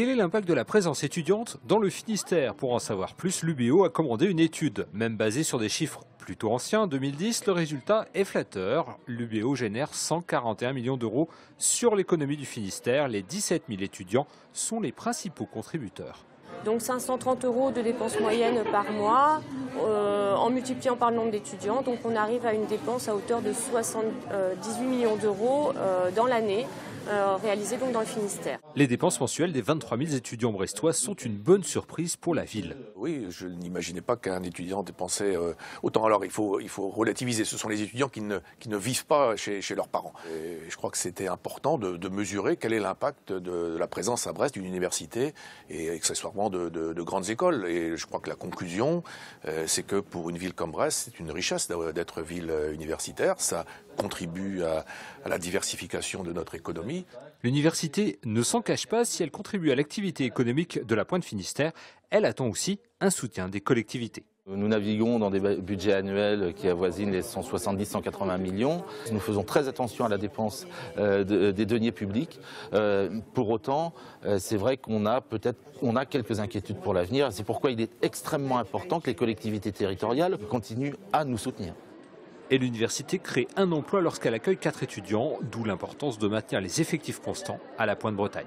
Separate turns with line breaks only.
quel est l'impact de la présence étudiante dans le Finistère Pour en savoir plus, l'UBO a commandé une étude, même basée sur des chiffres plutôt anciens. 2010, le résultat est flatteur. L'UBO génère 141 millions d'euros sur l'économie du Finistère. Les 17 000 étudiants sont les principaux contributeurs.
Donc 530 euros de dépenses moyennes par mois, euh, en multipliant par le nombre d'étudiants. Donc on arrive à une dépense à hauteur de 78 millions d'euros euh, dans l'année. Euh, réalisée donc dans le Finistère.
Les dépenses mensuelles des 23 000 étudiants brestois sont une bonne surprise pour la ville.
Oui, je n'imaginais pas qu'un étudiant dépensait autant. Alors il faut, il faut relativiser. Ce sont les étudiants qui ne, qui ne vivent pas chez, chez leurs parents. Et je crois que c'était important de, de, mesurer quel est l'impact de, la présence à Brest d'une université et accessoirement de, de, grandes écoles. Et je crois que la conclusion, euh, c'est que pour une ville comme Brest, c'est une richesse d'être ville universitaire. Ça contribue à, à la diversification de notre économie.
L'université ne s'en cache pas si elle contribue à l'activité économique de la Pointe Finistère. Elle attend aussi un soutien des collectivités.
Nous naviguons dans des budgets annuels qui avoisinent les 170-180 millions. Nous faisons très attention à la dépense euh, des deniers publics. Euh, pour autant, euh, c'est vrai qu'on a peut-être quelques inquiétudes pour l'avenir. C'est pourquoi il est extrêmement important que les collectivités territoriales continuent à nous soutenir.
Et l'université crée un emploi lorsqu'elle accueille quatre étudiants, d'où l'importance de maintenir les effectifs constants à la Pointe-Bretagne.